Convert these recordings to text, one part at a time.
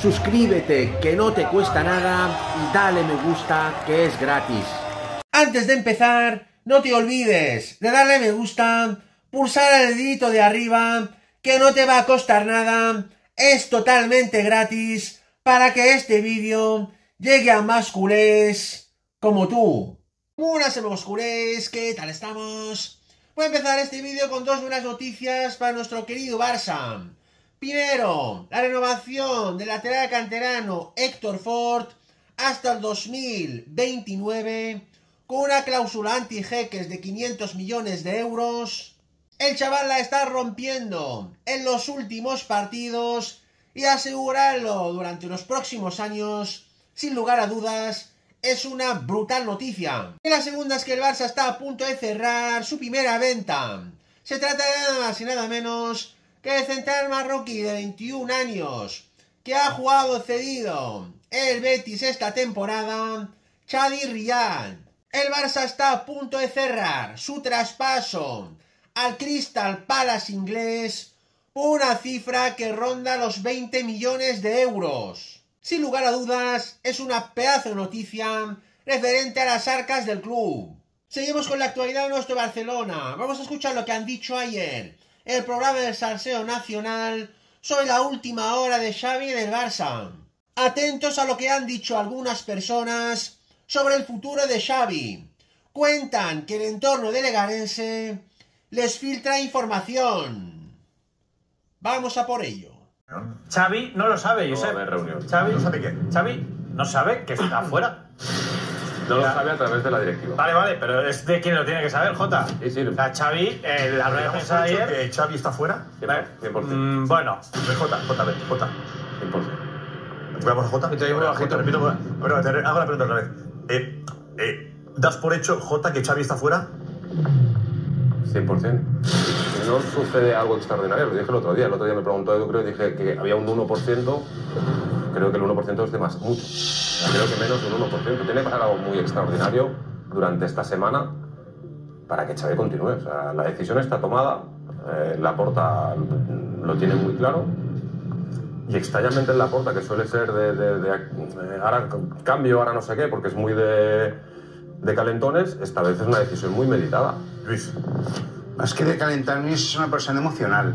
suscríbete que no te cuesta nada y dale me gusta que es gratis. Antes de empezar, no te olvides de darle me gusta, pulsar el dedito de arriba, que no te va a costar nada, es totalmente gratis para que este vídeo llegue a más culés como tú. Buenas amigos culés, ¿qué tal estamos? Voy a empezar este vídeo con dos buenas noticias para nuestro querido Barça. Primero, la renovación del lateral canterano Héctor Ford hasta el 2029 con una cláusula anti-jeques de 500 millones de euros. El chaval la está rompiendo en los últimos partidos y asegurarlo durante los próximos años, sin lugar a dudas, es una brutal noticia. Y la segunda es que el Barça está a punto de cerrar su primera venta. Se trata de nada más y nada menos que central marroquí de 21 años, que ha jugado cedido el Betis esta temporada, Chadi Riyad. El Barça está a punto de cerrar su traspaso al Crystal Palace inglés una cifra que ronda los 20 millones de euros. Sin lugar a dudas, es una pedazo de noticia referente a las arcas del club. Seguimos con la actualidad de nuestro Barcelona. Vamos a escuchar lo que han dicho ayer el programa del Salseo Nacional sobre la última hora de Xavi del Barça. Atentos a lo que han dicho algunas personas sobre el futuro de Xavi. Cuentan que el entorno de Legarense les filtra información. Vamos a por ello. Xavi no lo sabe, Josep. No reunión. Xavi, ¿No sabe qué? Xavi no sabe que está fuera. No lo sabe a través de la directiva. Vale, vale, pero es de quien lo tiene que saber, Jota. Sí, sí. O sea, Xavi, eh, la rueda de prensa de ayer... que Xavi está fuera? 100%. mm, bueno, J, J, a ver, J. 100%. Vamos a J. Te digo Ahora, bajito. J, repito, bueno, te hago la pregunta otra vez. Eh, eh, ¿Das por hecho, J, que Xavi está fuera? 100%. Si no sucede algo extraordinario, lo dije el otro día. El otro día me preguntó Edu, creo, y dije que había un 1%. Creo que el 1% es de más, mucho. Creo que menos de un 1%. Tiene que pasar algo muy extraordinario durante esta semana para que Xavi continúe. O sea, la decisión está tomada. Eh, la porta lo tiene muy claro. Y extrañamente en la porta, que suele ser de, de ahora cambio, ahora no sé qué, porque es muy de calentones, esta vez es una decisión muy meditada. Luis. Más que de calentarme es una persona emocional.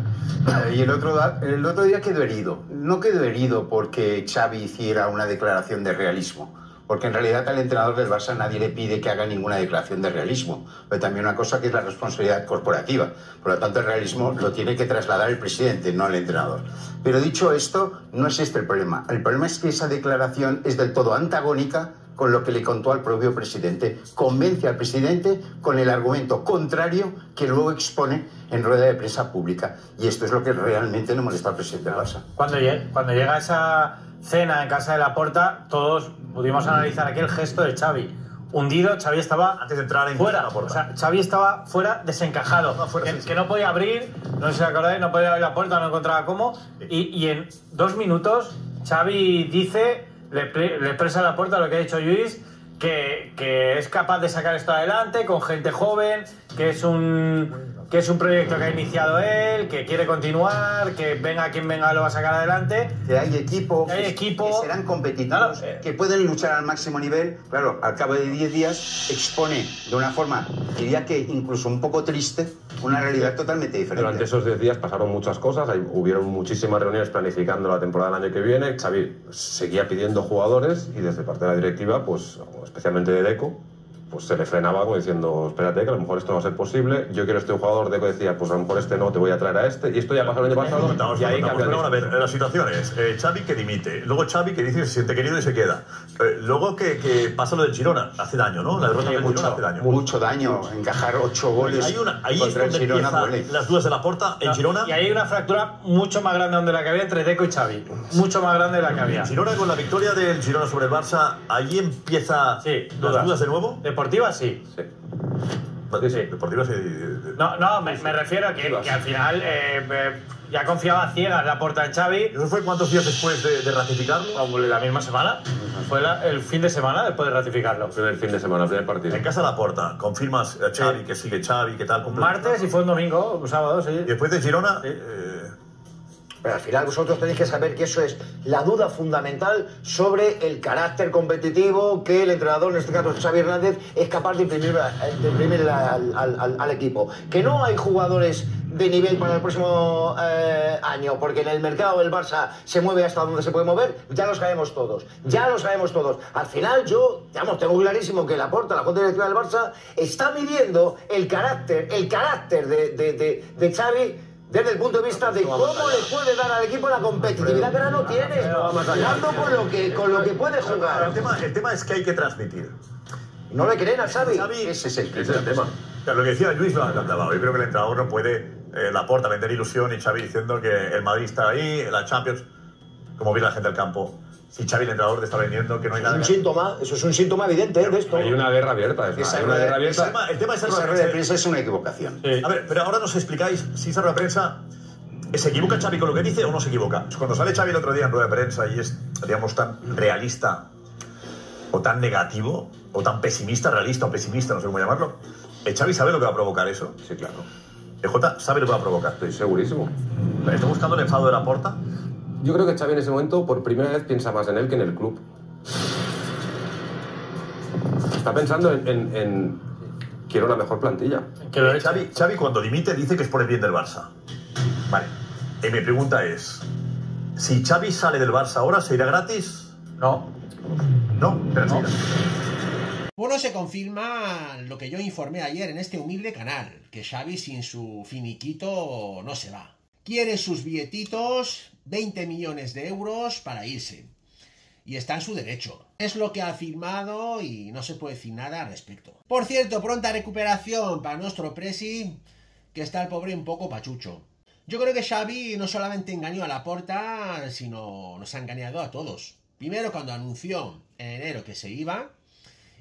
Y el otro, el otro día quedó herido. No quedó herido porque Xavi hiciera una declaración de realismo. Porque en realidad al entrenador del Barça nadie le pide que haga ninguna declaración de realismo. Pero también una cosa que es la responsabilidad corporativa. Por lo tanto, el realismo lo tiene que trasladar el presidente, no el entrenador. Pero dicho esto, no es este el problema. El problema es que esa declaración es del todo antagónica con lo que le contó al propio presidente. Convence al presidente con el argumento contrario que luego expone en rueda de prensa pública. Y esto es lo que realmente no molesta al presidente del Barça. cuando, lle- cuando llega esa cena en casa de la Porta, todos pudimos analizar aquí el gesto de Xavi. Hundido, Xavi estaba Antes de entrar en fuera. la puerta. O sea, Xavi estaba fuera, desencajado. No, fuera, que, sí, sí. que no podía abrir, no sé si acordáis, no podía abrir la puerta, no encontraba cómo. Y, y en dos minutos, Xavi dice, le, le expresa la puerta lo que ha dicho Luis, que es capaz de sacar esto adelante con gente joven, que es un que es un proyecto que ha iniciado él, que quiere continuar, que venga quien venga lo va a sacar adelante. Que hay equipo, Que hay equipo. que serán competitivos, Claro, que pueden luchar al máximo nivel. Claro, al cabo de 10 días expone de una forma, diría que incluso un poco triste, una realidad totalmente diferente. Durante esos 10 días pasaron muchas cosas, hay- hubieron muchísimas reuniones planificando la temporada del año que viene, Xavi seguía pidiendo jugadores y desde parte de la directiva, pues especialmente de Deco, pues se le frenaba como diciendo, espérate que a lo mejor esto no va a ser posible, yo quiero este jugador, Deco decía, pues a lo mejor este no, te voy a traer a este, y esto ya pasó el año pasado, Estamos, y ahí el a ver, las situaciones. Eh, Xavi que dimite, luego Xavi que dice que se siente querido y se queda. Eh, luego que, que pasa lo del Girona, hace daño, ¿no? La derrota Sí, del mucho, Girona hace daño. mucho daño, encajar 8 goles Hay una, ahí es contra el donde Girona. empiezan duele. las dudas de la porta en Girona. Y hay una fractura mucho más grande donde la que había entre Deco y Xavi. Mucho más grande de la que había. Girona con la victoria del Girona sobre el Barça, ahí empieza Sí, las dudas. dudas de nuevo. Deportiva sí. Sí. Sí, sí. Deportivas y- No, no, me, me refiero a que, que al final eh, eh, ya confiaba ciegas la puerta en Xavi. ¿Eso fue cuántos días después de, de ratificarlo? Como La misma semana. Fue la- el fin de semana después de ratificarlo. primer fin de semana, el primer partido. En casa de la porta, confirmas a Xavi que sigue Xavi, que tal. Martes y fue un domingo, un sábado, sí. Y después de Girona, Sí. eh, Pero al final vosotros tenéis que saber que eso es la duda fundamental sobre el carácter competitivo que el entrenador, en este caso Xavi Hernández, es capaz de imprimir, imprimir al, equipo. Que no hay jugadores de nivel para el próximo eh, año, porque en el mercado del Barça se mueve hasta donde se puede mover, ya lo sabemos todos, ya lo sabemos todos. Al final yo, digamos, tengo clarísimo que la Porta, la Junta Directiva del Barça, está midiendo el carácter, el carácter de, de, de, de Xavi desde el punto de vista de cómo le puede dar al equipo la competitividad que ahora no tiene, jugando con lo que, con lo que puede Pero el jugar. tema, el tema es que hay que transmitir. No le creen a Xavi. Ese es el Ese es el tema. Claro, lo que decía Luis lo ha acabado. Yo creo que el entrenador no puede, eh, la porta, vender ilusión y Xavi diciendo que el Madrid está ahí, la Champions, como ve la gente del campo. Si Xavi, el entrenador, te está vendiendo que no hay Es nada. un que- síntoma, eso es un síntoma evidente ¿eh? de esto. Hay una guerra abierta. es Esa hay una guerra El abierta. tema, el tema es Esa rueda de prensa es una equivocación. A ver, pero ahora nos explicáis si esa rueda de prensa se equivoca Xavi con lo que dice o no se equivoca. Cuando sale Xavi el otro día en rueda de prensa y es, digamos, tan realista o tan negativo o tan pesimista, realista o pesimista, no sé cómo llamarlo, ¿el Xavi sabe lo que va a provocar eso? Sí, claro. EJ sabe lo que va a provocar. Estoy segurísimo. ¿Está buscando el enfado de la porta? Yo creo que Xavi en ese momento por primera vez piensa más en él que en el club. Está pensando en, en- en- quiero una mejor plantilla. Que. Xavi, Xavi cuando dimite dice que es por el bien del Barça. Vale. Y mi pregunta es, si Xavi sale del Barça ahora, ¿se irá gratis? No. No, pero irá. Bueno, se confirma lo que yo informé ayer en este humilde canal, que Xavi sin su finiquito no se va. Quiere sus billetitos, 20 millones de euros para irse. Y está en su derecho. Es lo que ha afirmado y no se puede decir nada al respecto. Por cierto, pronta recuperación para nuestro Presi, que está el pobre un poco pachucho. Yo creo que Xavi no solamente engañó a la porta, sino nos ha engañado a todos. Primero cuando anunció en enero que se iba,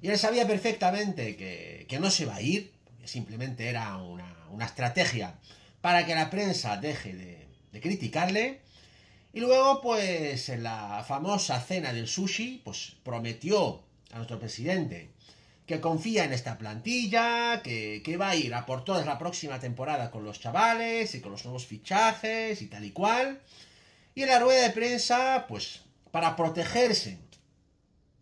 y él sabía perfectamente que, que no se va a ir, simplemente era una, una estrategia para que la prensa deje de, criticarle. Y luego, pues, en la famosa cena del sushi, pues prometió a nuestro presidente que confía en esta plantilla, que, que va a ir a por toda la próxima temporada con los chavales y con los nuevos fichajes y tal y cual. Y en la rueda de prensa, pues, para protegerse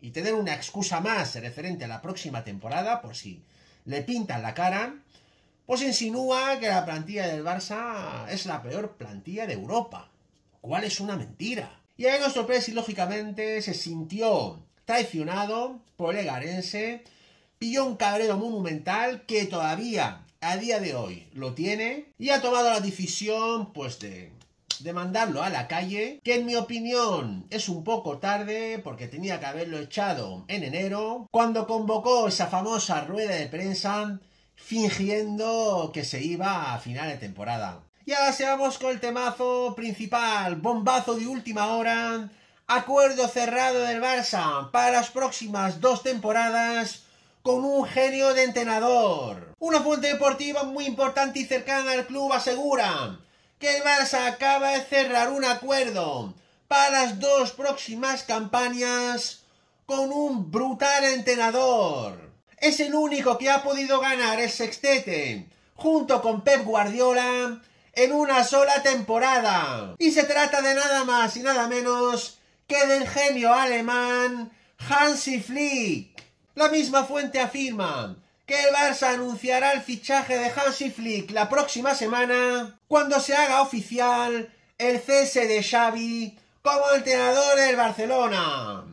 y tener una excusa más referente a la próxima temporada, por si le pintan la cara, pues insinúa que la plantilla del Barça es la peor plantilla de Europa, cual es una mentira. Y ahí nuestro Presi, lógicamente, se sintió traicionado por el Garense, pilló un cabrero monumental que todavía a día de hoy lo tiene y ha tomado la decisión, pues, de de mandarlo a la calle, que en mi opinión es un poco tarde porque tenía que haberlo echado en enero, cuando convocó esa famosa rueda de prensa fingiendo que se iba a final de temporada. Y ahora se vamos con el temazo principal, bombazo de última hora, acuerdo cerrado del Barça para las próximas dos temporadas con un genio de entrenador. Una fuente deportiva muy importante y cercana al club asegura que el Barça acaba de cerrar un acuerdo para las dos próximas campañas con un brutal entrenador. Es el único que ha podido ganar el sextete junto con Pep Guardiola en una sola temporada. Y se trata de nada más y nada menos que del genio alemán Hansi Flick. La misma fuente afirma que el Barça anunciará el fichaje de Hansi Flick la próxima semana cuando se haga oficial el cese de Xavi como entrenador del Barcelona.